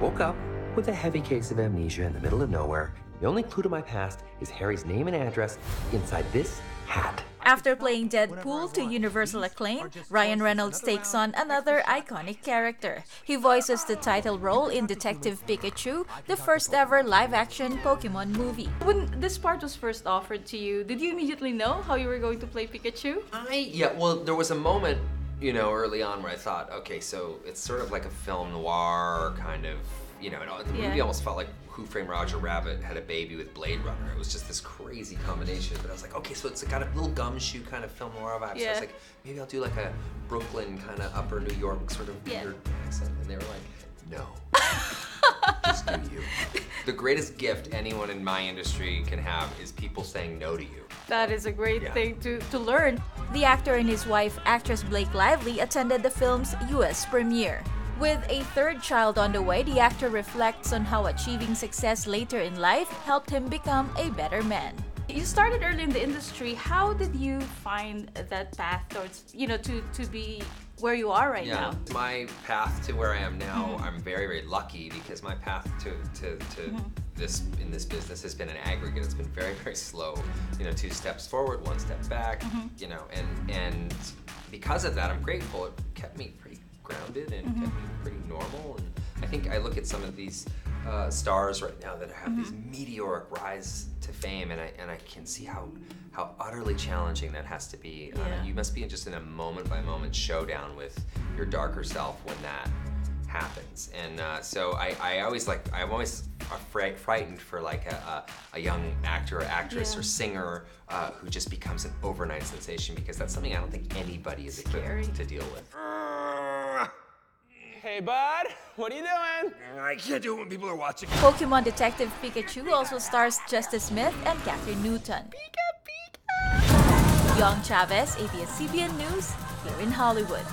woke up with a heavy case of amnesia in the middle of nowhere. The only clue to my past is Harry's name and address inside this hat. After playing Deadpool to universal acclaim, Ryan Reynolds takes on another iconic character. He voices the title role in Detective Pikachu, the first ever live action Pokemon movie. When this part was first offered to you, did you immediately know how you were going to play Pikachu? I, yeah, well, there was a moment, you know, early on where I thought, okay, so it's sort of like a film noir kind of, you know, the Yeah. movie almost felt like Who Framed Roger Rabbit had a baby with Blade Runner. It was just this crazy combination. But I was like, okay, so it's got a little gumshoe kind of film noir vibe. So I was like, maybe I'll do like a Brooklyn kind of upper New York sort of Yeah. weird accent. And they were like, no. just do you. The greatest gift anyone in my industry can have is people saying no to you. That is a great Yeah. thing to, to learn. The actor and his wife, actress Blake Lively, attended the film's US premiere. With a third child on the way, the actor reflects on how achieving success later in life helped him become a better man. You started early in the industry. How did you find that path towards, you know, to, to be where you are right Yeah, now? my path to where I am now, mm-hmm. I'm very, very lucky because my path to, to, to mm-hmm. This in this business has been an aggregate. It's been very, very slow. You know, two steps forward, one step back. You know, and and because of that, I'm grateful. It kept me pretty grounded and kept me pretty normal. And I think I look at some of these uh, stars right now that have these meteoric rise to fame, and I and I can see how how utterly challenging that has to be. Uh, you must be just in a moment by moment showdown with your darker self when that happens. And uh, so I, I always like I'm always afraid, frightened for like a, a, a young actor or actress Yeah. or singer uh, who just becomes an overnight sensation because that's something I don't think anybody is Scary. equipped to deal with. Hey, bud, what are you doing? I can't do it when people are watching. Pokemon Detective Pikachu also stars Justice Smith and Kathryn Newton. Yong Chavez, ABS-CBN News, here in Hollywood.